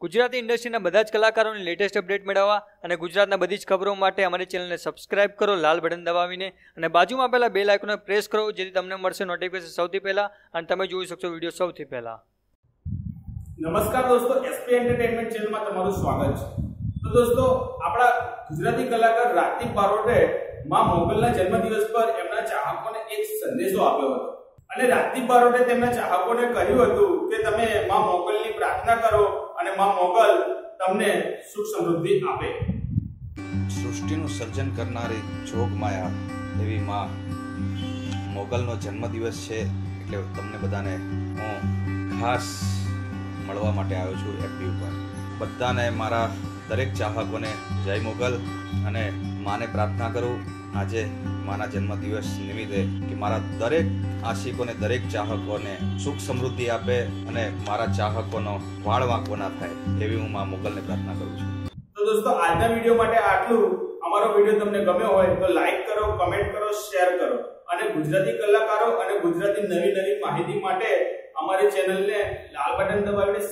ગુજરાતી ઇન્ડસ્ટ્રીના બધા જ કલાકારોની લેટેસ્ટ અપડેટ મેળવવા અને ગુજરાતના બધી જ ખબરો માટે અમારી ચેનલને સબસ્ક્રાઇબ કરો, લાલ બટન દબાવીને અને બાજુમાં પહેલા બે લાઇકોને પ્રેસ કરો, જેથી તમને મળશે નોટિફિકેશન સૌથી પહેલા અને તમે જોઈ શકશો વીડિયો સૌથી પહેલાં. નમસ્કાર દોસ્તો એસપી એન્ટરટેનમેન્ટ ચેનલમાં તમારું સ્વાગત છે. તો દોસ્તો, આપણા ગુજરાતી કલાકાર રાતીબ બારોટે માં મોગલના જન્મદિવસ પર એમના ચાહકોને એક સંદેશો આપ્યો હતો. અને રાતીબ બારોટે તેમના ચાહકોને કહ્યું હતું કે તમે માં મોગલની પ્રાર્થના કરો માં મોગલ તમને સુખ સમૃદ્ધિ આપે. સૃષ્ટિનું સર્જન કરનારી જોગમાયા એવી માં મોગલનો જન્મદિવસ છે એટલે તમને બધાને હું ખાસ મળવા માટે આવ્યો છું એફબી ઉપર. બધાને મારા દરેક ચાહકોને જય મોગલ અને માને પ્રાર્થના કરું. આજે મારા જન્મદિવસ નિમિત્તે કે મારા દરેક આશિકોને, દરેક ચાહકોને સુખ સમૃદ્ધિ આપે અને મારા ચાહકોનો વાળ વાંકો ના થાય એવી હું મા મોગલને પ્રાર્થના કરું છું. તો દોસ્તો, આજના વીડિયો માટે આટલું અમારો વીડિયો તમને ગમ્યો હોય તો લાઈક કરો, કમેન્ટ કરો, શેર કરો અને ગુજરાતી કલાકારો અને ગુજરાતી નવી નવી માહિતી માટે અમારી ચેનલને લાલ બટન દબાવીને